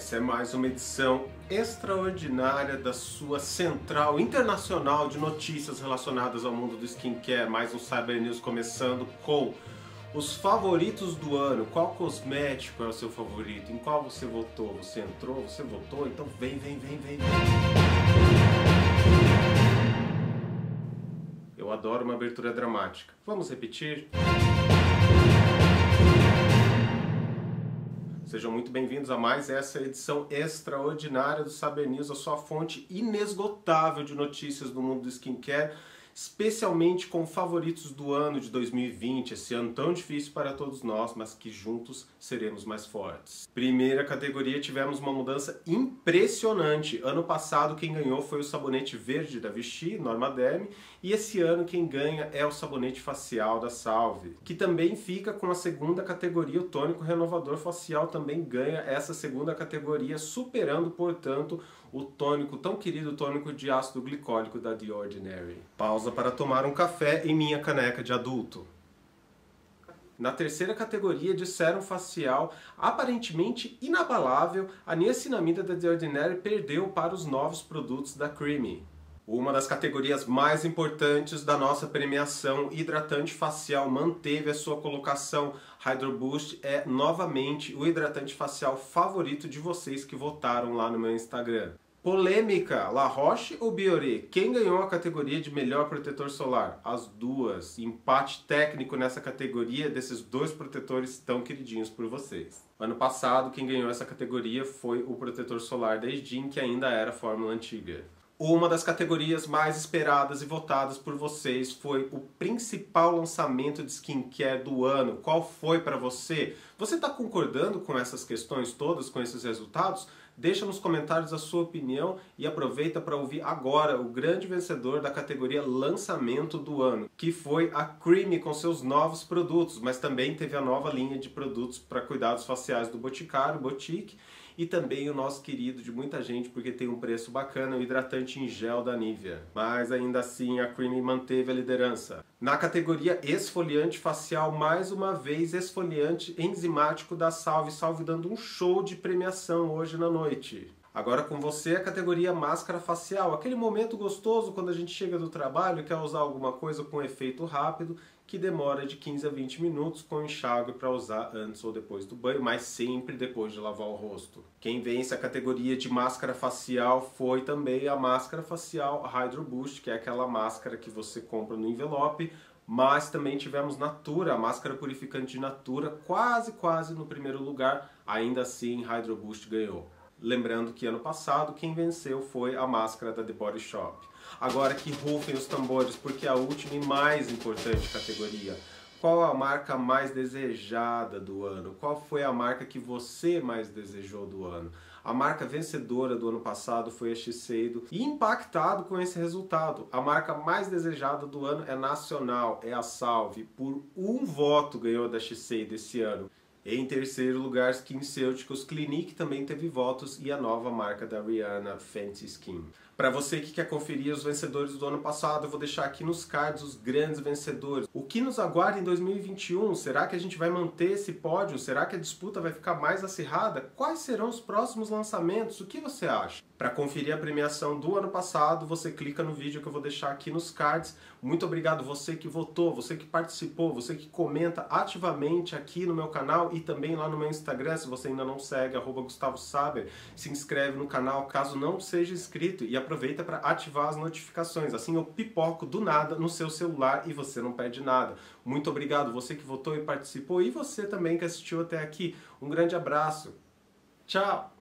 Essa é mais uma edição extraordinária da sua central internacional de notícias relacionadas ao mundo do skincare. Mais um Cyber News começando com os favoritos do ano. Qual cosmético é o seu favorito? Em qual você votou? Você entrou? Você votou? Então vem, vem, vem, vem. Eu adoro uma abertura dramática. Vamos repetir? Sejam muito bem-vindos a mais essa edição extraordinária do Saber News, a sua fonte inesgotável de notícias do mundo do skincare especialmente com favoritos do ano de 2020, esse ano tão difícil para todos nós, mas que juntos seremos mais fortes. Primeira categoria, tivemos uma mudança impressionante. Ano passado quem ganhou foi o sabonete verde da Vichy, Norma Derme, e esse ano quem ganha é o sabonete facial da Salve, que também fica com a segunda categoria, o tônico renovador facial também ganha essa segunda categoria, superando, portanto, o tônico, tão querido tônico de ácido glicólico da The Ordinary. Pausa para tomar um café em minha caneca de adulto. Na terceira categoria de sérum facial, aparentemente inabalável, a niacinamida da The Ordinary perdeu para os novos produtos da Creamy. Uma das categorias mais importantes da nossa premiação, hidratante facial, manteve a sua colocação. Hydro Boost é novamente o hidratante facial favorito de vocês que votaram lá no meu Instagram. Polêmica, La Roche ou Bioré? Quem ganhou a categoria de melhor protetor solar? As duas. Empate técnico nessa categoria desses dois protetores tão queridinhos por vocês. Ano passado, quem ganhou essa categoria foi o protetor solar da Esdin, que ainda era fórmula antiga. Uma das categorias mais esperadas e votadas por vocês foi o principal lançamento de skincare do ano. Qual foi para você? Você está concordando com essas questões todas, com esses resultados? Deixa nos comentários a sua opinião e aproveita para ouvir agora o grande vencedor da categoria lançamento do ano, que foi a Creamy com seus novos produtos, mas também teve a nova linha de produtos para cuidados faciais do Boticário, Boutique, e também o nosso querido de muita gente, porque tem um preço bacana, o hidratante em gel da Nivea. Mas ainda assim a Creamy manteve a liderança. Na categoria esfoliante facial, mais uma vez esfoliante enzimático da Salve, Salve dando um show de premiação hoje na noite. Agora com você a categoria máscara facial, aquele momento gostoso quando a gente chega do trabalho e quer usar alguma coisa com efeito rápido que demora de 15 a 20 minutos com enxágue para usar antes ou depois do banho, mas sempre depois de lavar o rosto. Quem vence a categoria de máscara facial foi também a máscara facial Hydro Boost, que é aquela máscara que você compra no envelope, mas também tivemos Natura, a máscara purificante de Natura, quase quase no primeiro lugar, ainda assim Hydro Boost ganhou. Lembrando que ano passado quem venceu foi a máscara da The Body Shop. Agora que rufem os tambores, porque a última e mais importante categoria. Qual a marca mais desejada do ano? Qual foi a marca que você mais desejou do ano? A marca vencedora do ano passado foi a Shiseido e impactado com esse resultado. A marca mais desejada do ano é nacional, é a Salve. Por um voto ganhou da Shiseido esse ano. Em terceiro lugar, SkinCeuticals Clinique também teve votos e a nova marca da Rihanna, Fenty Skin. Para você que quer conferir os vencedores do ano passado, eu vou deixar aqui nos cards os grandes vencedores. O que nos aguarda em 2021? Será que a gente vai manter esse pódio? Será que a disputa vai ficar mais acirrada? Quais serão os próximos lançamentos? O que você acha? Para conferir a premiação do ano passado, você clica no vídeo que eu vou deixar aqui nos cards. Muito obrigado você que votou, você que participou, você que comenta ativamente aqui no meu canal e também lá no meu Instagram, se você ainda não segue, arroba Gustavo Saber, se inscreve no canal caso não seja inscrito e aproveita para ativar as notificações. Assim eu pipoco do nada no seu celular e você não perde nada. Muito obrigado você que votou e participou e você também que assistiu até aqui. Um grande abraço. Tchau!